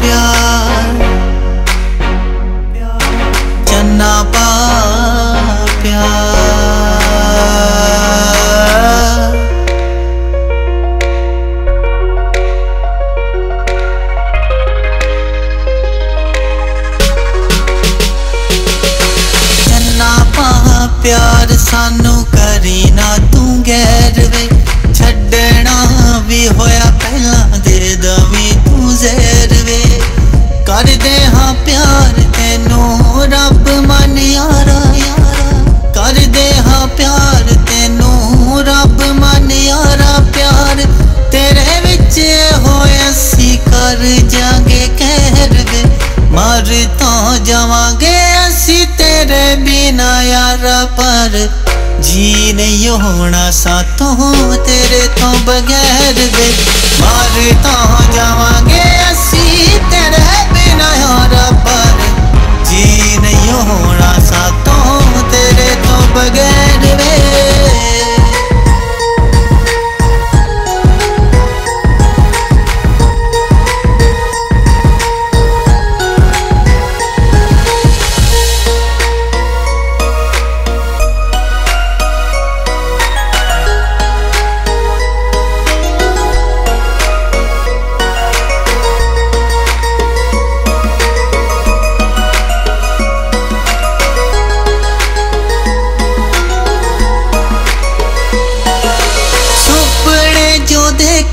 ਪਿਆਰ ਚੰਨਾ ਪਾ ਪਿਆਰ। ਚੰਨਾ ਪਾ ਪਿਆਰ ਸਾਨੂੰ ਕਰੀ ਨਾ ਪਿਆਰ ਤੈਨੂੰ, ਰੱਬ ਮਨ ਯਾਰਾ ਪਿਆਰ। ਤੇਰੇ ਵਿੱਚ ਹੋਇਆ ਸੀ ਕਰ ਜਾਗੇ ਕਹਿਰ ਵੇ। ਮਰ ਤਾਂ ਜਾਵਾਂਗੇ ਅਸੀਂ ਤੇਰੇ ਬਿਨਾ ਯਾਰਾ ਪਰ। ਜੀ ਨਹੀਂ ਹੋਣਾ ਸਾਤੋਂ ਤੇਰੇ ਤੋਂ ਬਗੈਰ ਵੇ।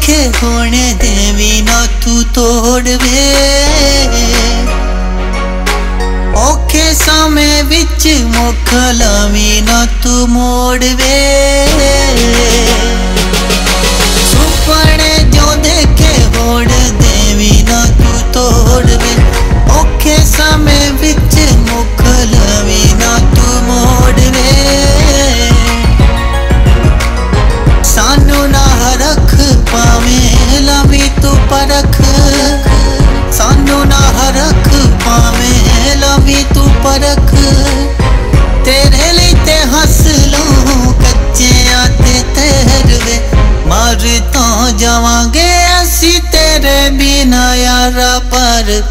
ਦੇਖੇ ਹੋਣੇ ਦੇਵੀ ਨਾ ਤੂੰ ਤੋੜਵੇ ਔਖੇ ਸਮੇਂ ਵਿੱਚ ਮੁਖ ਲਾਵੀ ਨਾ ਤੂੰ ਮੋੜਵੇ ਪਰਖ ਤੇਰੇ ਲਈ ਤੇ ਹੱਸ ਲੂੰ ਕੱਚਿਆਂ ਤੇ ਤੇਰਵੇ ਮਰ ਤਾਂ ਜਾਵਾਂਗੇ ਅਸੀਂ ਤੇਰੇ ਬਿਨਾ ਯਾਰਾ ਪਰ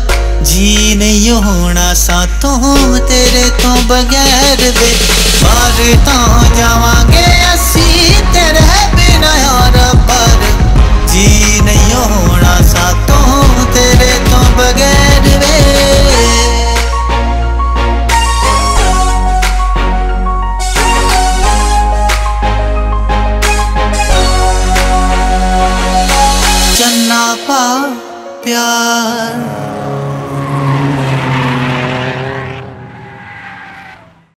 ਜੀ ਨਹੀਂ ਹੋਣਾ ਸਾਤੋਂ ਤੇਰੇ ਤੋਂ ਬਗੈਰ ਵੇ ਮਰ ਤਾਂ ਜਾਵਾਂ ਪਿਆਰ